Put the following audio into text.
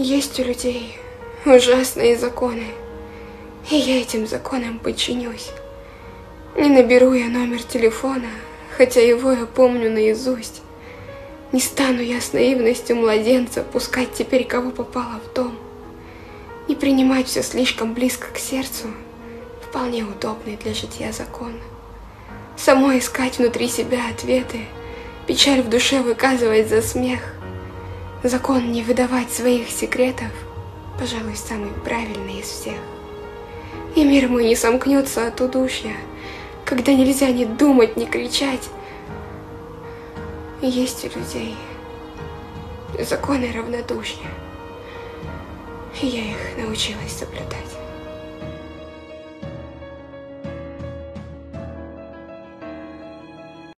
Есть у людей ужасные законы, и я этим законам подчинюсь. Не наберу я номер телефона, хотя его я помню наизусть. Не стану я с наивностью младенца пускать теперь кого попало в дом. Не принимать все слишком близко к сердцу, вполне удобный для житья закон. Самой искать внутри себя ответы, печаль в душе выказывать за смех. Закон не выдавать своих секретов, пожалуй, самый правильный из всех. И мир мой не сомкнется от удушья, когда нельзя ни думать, ни кричать. Есть у людей законы равнодушия, и я их научилась соблюдать.